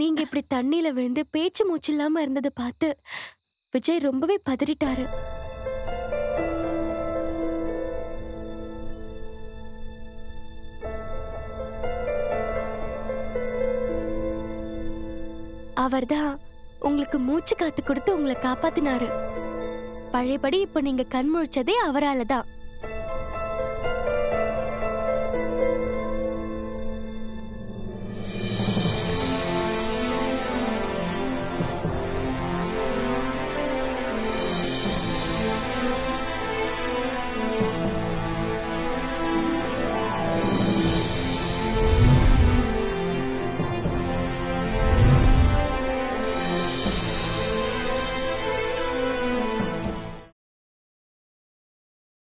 நீங்க இப்படி தண்ணியில விழுந்து பேச்சு மூச்சு இல்லாம இருந்ததை பார்த்து விஜய் ரொம்பவே பதறிட்டாரு. அவர்தான் உங்களுக்கு மூச்சு காத்து கொடுத்து உங்களை காப்பாத்தினாரு. பழையபடி இப்ப நீங்க கண் முழிச்சதே அவரால தான்